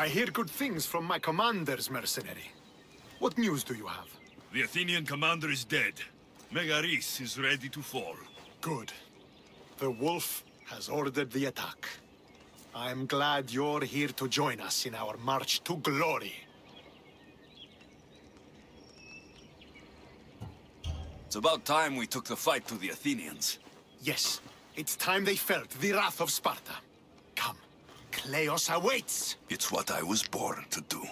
I hear good things from my commanders, mercenary. What news do you have? The Athenian commander is dead. Megaris is ready to fall. Good. The wolf has ordered the attack. I'm glad you're here to join us in our march to glory. It's about time we took the fight to the Athenians. Yes, it's time they felt the wrath of Sparta. Kleos awaits! It's what I was born to do.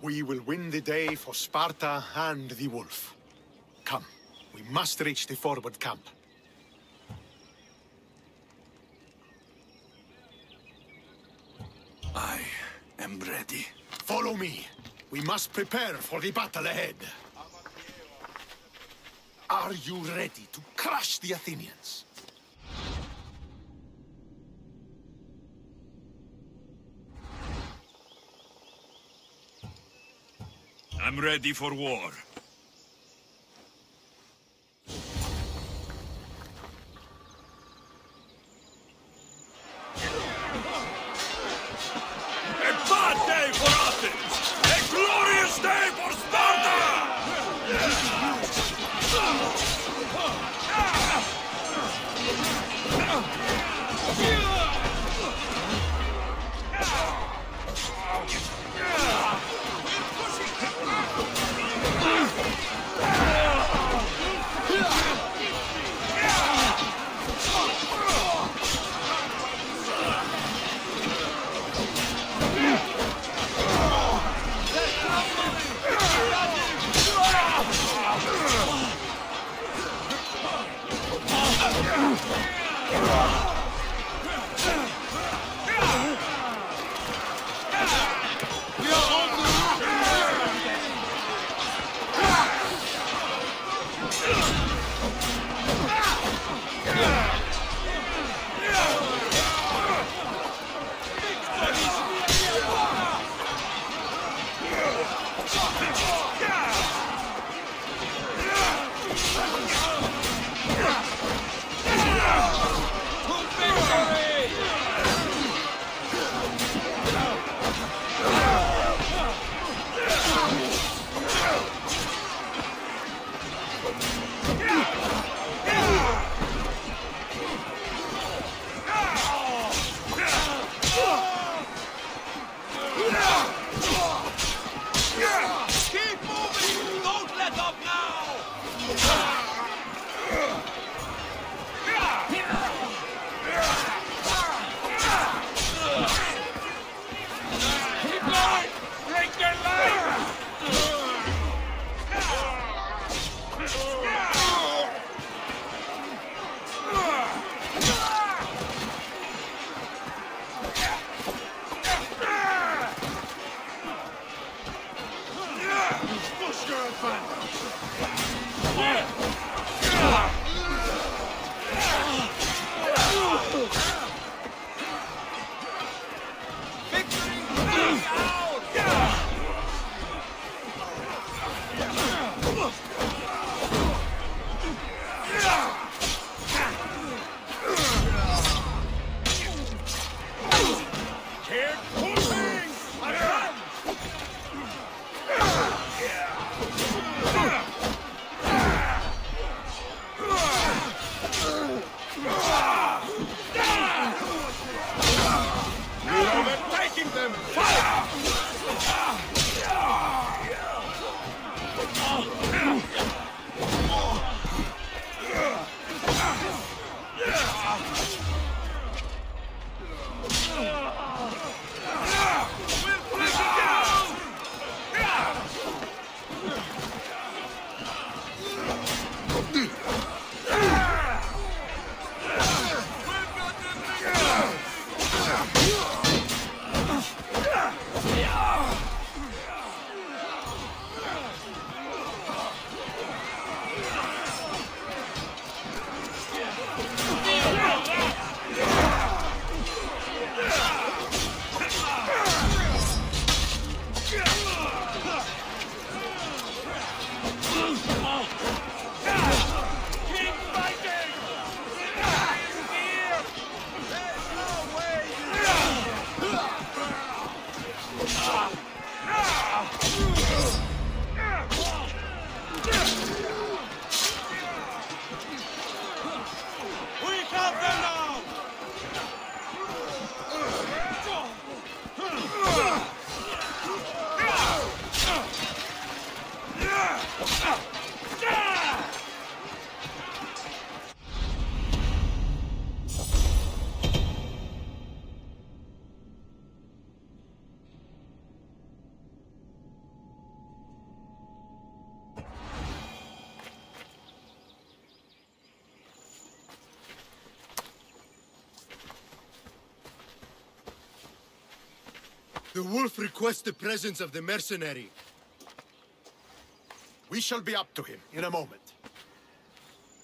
We will win the day for Sparta and the wolf. Come, we must reach the forward camp. I am ready. Follow me. We must prepare for the battle ahead. Are you ready to crush the Athenians? I'm ready for war. Oh, Griffin! Yeah. Now, taking them! Fire! The wolf requests the presence of the mercenary. We shall be up to him in a moment.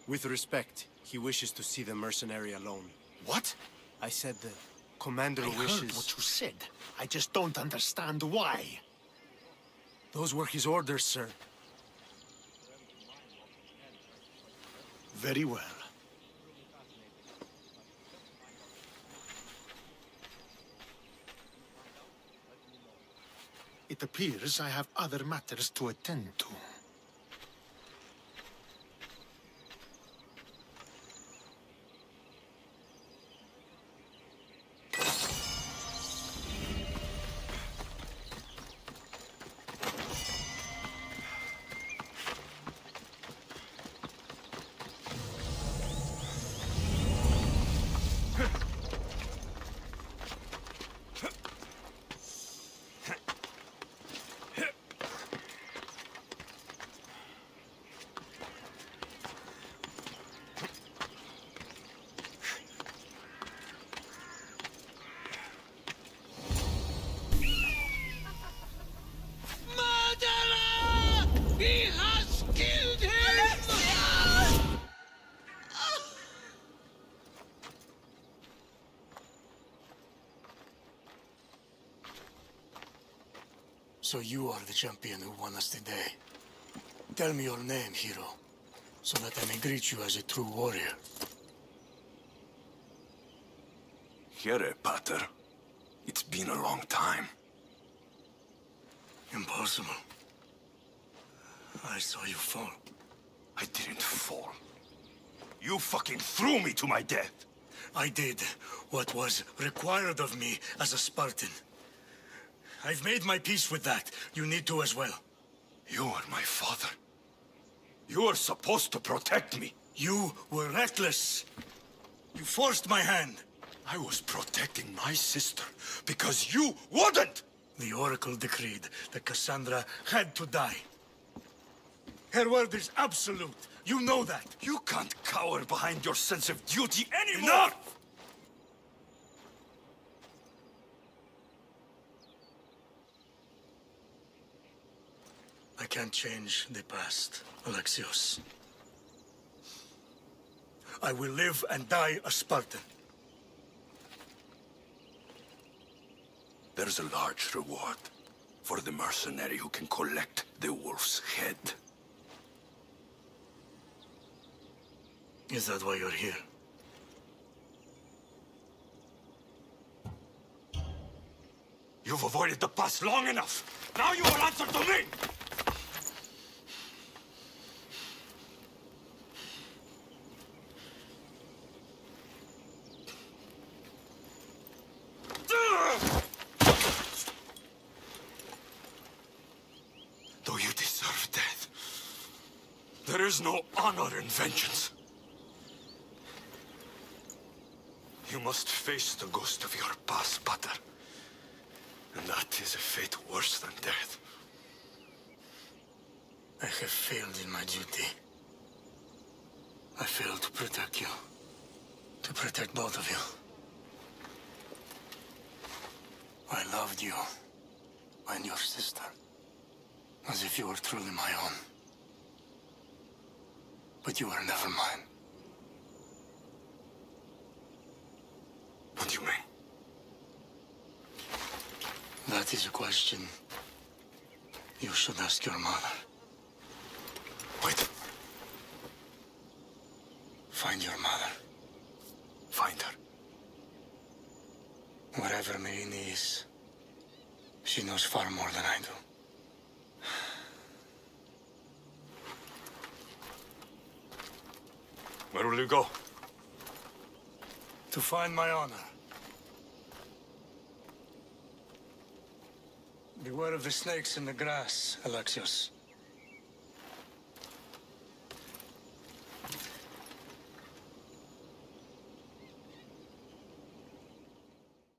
With respect, he wishes to see the mercenary alone. What? I said the commander I wishes... heard what you said. I just don't understand why. Those were his orders, sir. Very well. It appears I have other matters to attend to. So you are the champion who won us today. Tell me your name, hero, so that I may greet you as a true warrior. Here, Pater. It's been a long time. Impossible. I saw you fall. I didn't fall. You fucking threw me to my death! I did what was required of me as a Spartan. I've made my peace with that. You need to as well. You are my father. You are supposed to protect me. You were reckless. You forced my hand. I was protecting my sister because you wouldn't! The Oracle decreed that Kassandra had to die. Her word is absolute. You know that. You can't cower behind your sense of duty anymore! Enough! I can't change the past, Alexios. I will live and die a Spartan. There's a large reward for the mercenary who can collect the wolf's head. Is that why you're here? You've avoided the past long enough. Now you will answer to me! Though you deserve death, there is no honor in vengeance. You must face the ghost of your past, Pater. And that is a fate worse than death. I have failed in my duty. I failed to protect you. To protect both of you. I loved you. And your sister. As if you were truly my own. But you are never mine. What do you mean? That is a question you should ask your mother. Wait, Find your mother. find her. Wherever Myrrine is, she knows far more than I do. Where will you go? To find my honor. Beware of the snakes in the grass, Alexios.